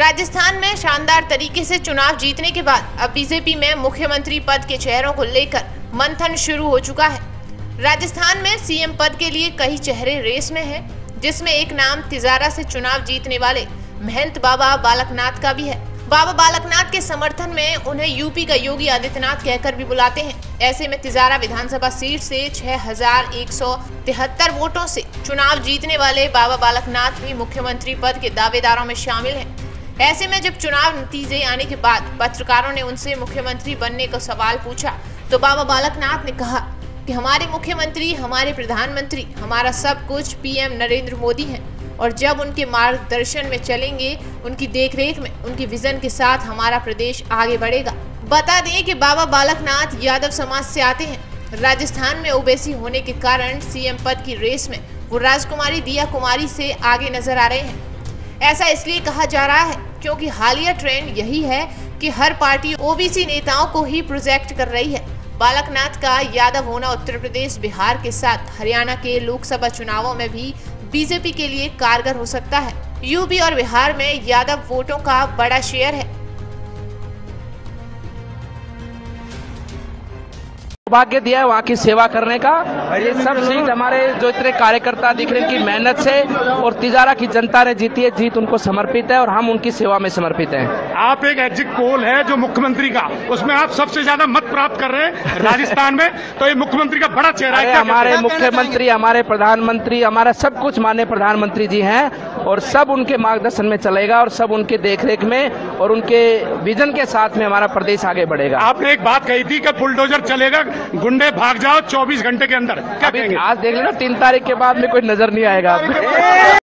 राजस्थान में शानदार तरीके से चुनाव जीतने के बाद अब बीजेपी में मुख्यमंत्री पद के चेहरों को लेकर मंथन शुरू हो चुका है। राजस्थान में सीएम पद के लिए कई चेहरे रेस में हैं, जिसमें एक नाम तिजारा से चुनाव जीतने वाले महंत बाबा बालकनाथ का भी है। बाबा बालकनाथ के समर्थन में उन्हें यूपी का योगी आदित्यनाथ कहकर भी बुलाते हैं। ऐसे में तिजारा विधानसभा सीट से छह वोटों से चुनाव जीतने वाले बाबा बालकनाथ भी मुख्यमंत्री पद के दावेदारों में शामिल हैं। ऐसे में जब चुनाव नतीजे आने के बाद पत्रकारों ने उनसे मुख्यमंत्री बनने का सवाल पूछा तो बाबा बालकनाथ ने कहा कि हमारे मुख्यमंत्री, हमारे प्रधानमंत्री, हमारा सब कुछ पीएम नरेंद्र मोदी हैं और जब उनके मार्गदर्शन में चलेंगे, उनकी देखरेख में, उनकी विजन के साथ हमारा प्रदेश आगे बढ़ेगा। बता दें कि बाबा बालकनाथ यादव समाज से आते हैं। राजस्थान में ओबीसी होने के कारण सीएम पद की रेस में वो राजकुमारी दिया कुमारी से आगे नज़र आ रहे हैं। ऐसा इसलिए कहा जा रहा है क्योंकि हालिया ट्रेंड यही है कि हर पार्टी ओबीसी नेताओं को ही प्रोजेक्ट कर रही है। बालकनाथ का यादव होना उत्तर प्रदेश, बिहार के साथ। हरियाणा के लोकसभा चुनावों में भी बीजेपी के लिए कारगर हो सकता है। यूपी और बिहार में यादव वोटों का बड़ा शेयर है। सौभाग्य दिया है वहाँ की सेवा करने का। ये सब सीट हमारे जो इतने कार्यकर्ता दिख रहे हैं की मेहनत से और तिजारा की जनता ने जीती है जीत उनको समर्पित है और हम उनकी सेवा में समर्पित हैं। आप एक एग्जिट पोल है जो मुख्यमंत्री का उसमें आप सबसे ज़्यादा मत प्राप्त कर रहे हैं राजस्थान में तो ये मुख्यमंत्री का बड़ा चेहरा है। हमारे मुख्यमंत्री हमारे प्रधानमंत्री हमारा सब कुछ मान्य प्रधानमंत्री जी हैं और सब उनके मार्गदर्शन में चलेगा और सब उनके देखरेख में और उनके विजन के साथ में हमारा प्रदेश आगे बढ़ेगा। आपने एक बात कही थी कि बुलडोजर चलेगा गुंडे भाग जाओ 24 घंटे के अंदर। क्या आज देख लेना तीन तारीख के बाद में कोई नज़र नहीं आएगा